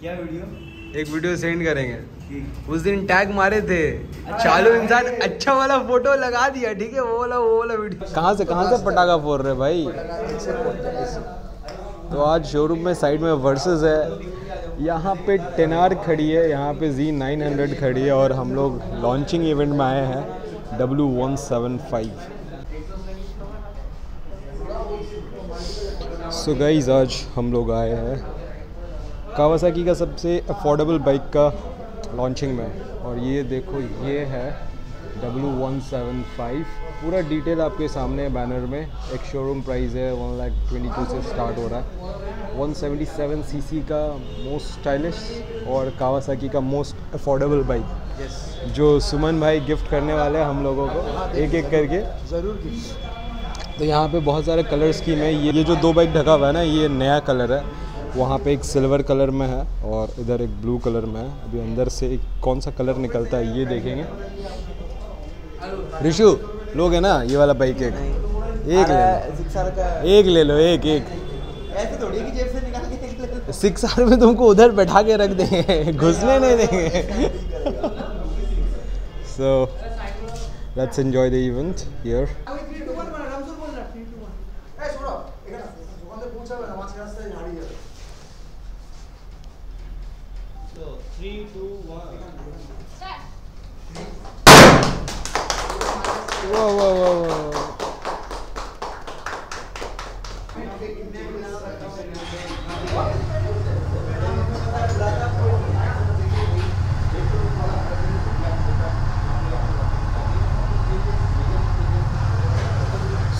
क्या वीडियो एक video send करेंगे। उस दिन टैग मारे थे। चालू इंसान अच्छा वाला फ़ोटो लगा दिया ठीक है? वो वाला वो वाला वीडियो कहाँ से कहाँ से पटाखा फोड़ रहे भाई? तो आज शोरूम में साइड में वर्सेस है। यहाँ पे टेनार खड़ी है यहाँ पे जी नाइन हंड्रेड खड़ी है और हम लोग लॉन्चिंग इवेंट में आए हैं W one seven five so guys आज हम लोग आए हैं कावासाकी का सबसे अफोर्डेबल बाइक का लॉन्चिंग में। और ये देखो ये है डब्ल्यू वन सेवन फाइव पूरा डिटेल आपके सामने है बैनर में। एक शोरूम प्राइस है वन लाख ट्वेंटी टू से स्टार्ट हो रहा है। One seventy seven C C का मोस्ट स्टाइलिश और कावासाकी का मोस्ट अफोर्डेबल बाइक यस जो सुमन भाई गिफ्ट करने वाले हैं हम लोगों को एक एक करके। ज़रूर तो यहाँ पे बहुत सारे कलर स्कीम है ये ये जो दो बाइक ढका हुआ है ना ये नया कलर है। वहाँ पे एक सिल्वर कलर में है और इधर एक ब्लू कलर में है। अभी अंदर से एक कौन सा कलर निकलता है ये देखेंगे। ऋषु लोग है ना ये वाला बाइक एक। एक ले लो। एक ले लो एक एक। सिक्स आर में तुमको उधर बैठा के रख देंगे घुसने नहीं देंगे। So let's enjoy the event here Whoa, whoa, whoa, whoa.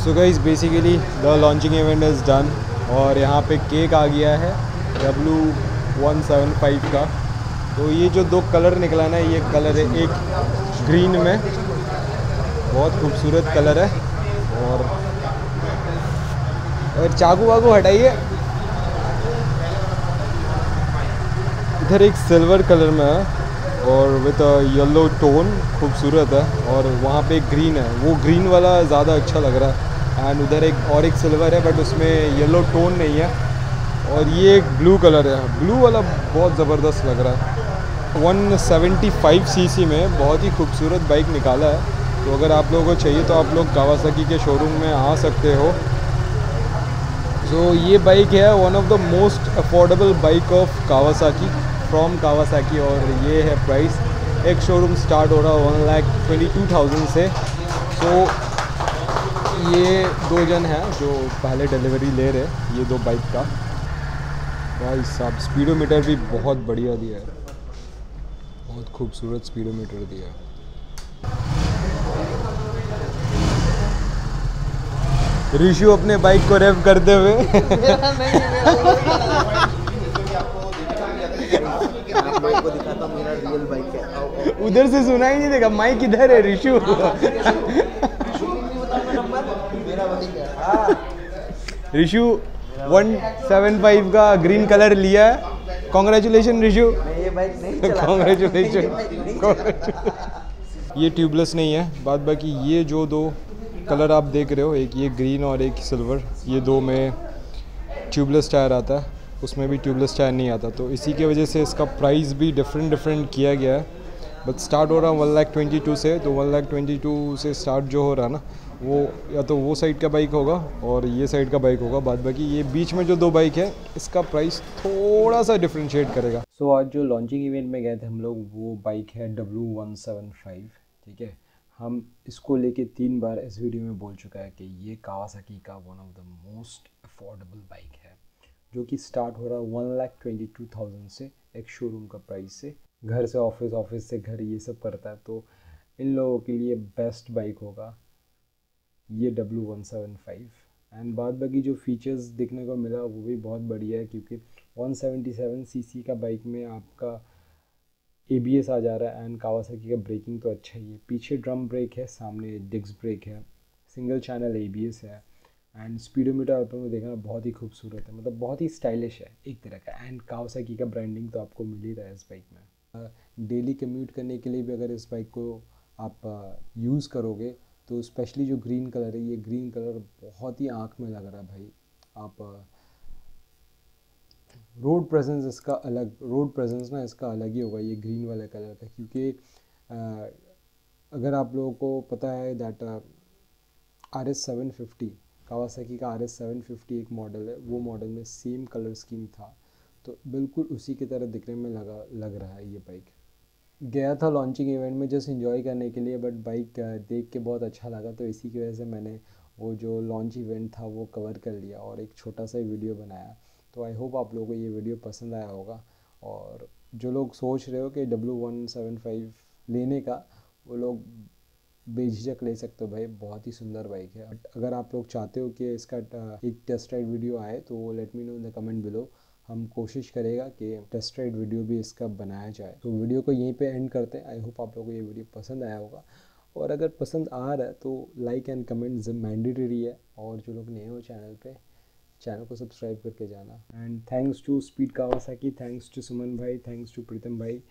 So guys basically the launching event is done और यहाँ पे केक आ गया है डब्लू वन सेवन फाइव का तो ये जो दो कलर निकला ना ये कलर है एक ग्रीन में बहुत खूबसूरत कलर है और और चाकू वाकू हटाइए। इधर एक सिल्वर कलर में है और विद येलो टोन खूबसूरत है और वहाँ पे ग्रीन है। वो ग्रीन वाला ज़्यादा अच्छा लग रहा है। एंड उधर एक और एक सिल्वर है बट उसमें येलो टोन नहीं है। और ये एक ब्लू कलर है। ब्लू वाला बहुत ज़बरदस्त लग रहा है। 175 सीसी में बहुत ही खूबसूरत बाइक निकाला है। तो अगर आप लोगों को चाहिए तो आप लोग कावासाकी के शोरूम में आ सकते हो। सो ये बाइक है one of the most affordable bike of Kawasaki from Kawasaki और ये है प्राइस एक शोरूम स्टार्ट हो रहा है one lakh twenty two thousand से। सो ये दो जन हैं जो पहले डिलीवरी ले रहे ये दो बाइक का। भाई साहब स्पीडोमीटर भी बहुत बढ़िया दिया है। बहुत खूबसूरत स्पीडोमीटर दिया है। ऋषु अपने बाइक को रेव करते हुए। उधर से सुना ही नहीं देगा माइक इधर है ऋषु। मेरा बाइक है हाँ ऋषु 175 का ग्रीन कलर लिया है। कॉन्ग्रेचुलेशन ऋषु। कॉन्ग्रेचुलेशन। ये ट्यूबलेस नहीं है। बाद बाकी ये जो दो कलर आप देख रहे हो एक ये ग्रीन और एक सिल्वर। ये दो में ट्यूबलेस टायर आता है उसमें भी ट्यूबलेस टायर नहीं आता। तो इसी की वजह से इसका प्राइस भी डिफरेंट डिफरेंट किया गया है। बट स्टार्ट हो रहा है वन लाख ट्वेंटी टू से तो वन लाख ट्वेंटी टू से स्टार्ट जो हो रहा है ना वो या तो वो साइड का बाइक होगा और ये साइड का बाइक होगा। बाद बाकी ये बीच में जो दो बाइक है इसका प्राइस थोड़ा सा डिफ्रेंशिएट करेगा। सो so, आज जो लॉन्चिंग इवेंट में गए थे हम लोग वो बाइक है डब्ल्यू वन सेवन फाइव ठीक है? हम इसको लेके तीन बार इस वीडियो में बोल चुका है कि ये कावासाकी का one of the most affordable bike है, जो कि स्टार्ट हो रहा है one lakh twenty two thousand से एक शोरूम का प्राइस से। घर से ऑफ़िस ऑफ़िस से घर ये सब करता है तो इन लोगों के लिए बेस्ट बाइक होगा ये W one seven five and बाद बाकी जो फीचर्स देखने को मिला वो भी बहुत बढ़िया है, क्योंकि वन सेवेंटी 177 सीसी का बाइक में आपका ए बी एस आ जा रहा है एंड कावासाकी का ब्रेकिंग तो अच्छा ही है। पीछे ड्रम ब्रेक है, सामने डिस्क ब्रेक है। Single channel A B S है। एंड स्पीडोमीटर आप लोगों ने देखा, बहुत ही खूबसूरत है। मतलब बहुत ही स्टाइलिश है, एक तरह का। एंड कावासाकी का ब्रांडिंग तो आपको मिल ही रहा है इस बाइक में। डेली कम्यूट करने के लिए भी अगर इस बाइक को आप यूज़ करोगे तो स्पेशली जो ग्रीन कलर है, ये ग्रीन कलर बहुत ही आँख में लग रहा है भाई। आप रोड प्रेजेंस इसका अलग रोड प्रेजेंस ना इसका अलग ही होगा, ये ग्रीन वाले कलर का, क्योंकि अगर आप लोगों को पता है that R S seven fifty Kawasaki का आर एस सेवन फिफ्टी एक मॉडल है, वो मॉडल में सेम कलर स्कीम था तो बिल्कुल उसी की तरह दिखने में लगा, लग रहा है ये बाइक गया था लॉन्चिंग इवेंट में जस्ट इन्जॉय करने के लिए बट बाइक देख के बहुत अच्छा लगा तो इसी की वजह से मैंने वो जो लॉन्च इवेंट था वो कवर कर लिया और एक छोटा सा वीडियो बनाया। तो आई होप आप लोगों को ये वीडियो पसंद आया होगा। और जो लोग सोच रहे हो कि डब्ल्यू वन सेवन फाइव लेने का, वो लोग बेझिझक ले सकते हो भाई। बहुत ही सुंदर बाइक है। बट अगर आप लोग चाहते हो कि इसका एक टेस्ट राइड वीडियो आए तो let me know in the comment below हम कोशिश करेगा कि टेस्ट राइड वीडियो भी इसका बनाया जाए। तो वीडियो को यहीं पे एंड करते हैं। आई होप आप लोगों को ये वीडियो पसंद आया होगा। और अगर पसंद आ रहा है तो लाइक एंड कमेंट मैंडेटरी है। और जो लोग नए हो चैनल पे चैनल को सब्सक्राइब करके जाना। And thanks to speed Kawasaki thanks to Suman भाई थैंक्स टू प्रीतम भाई।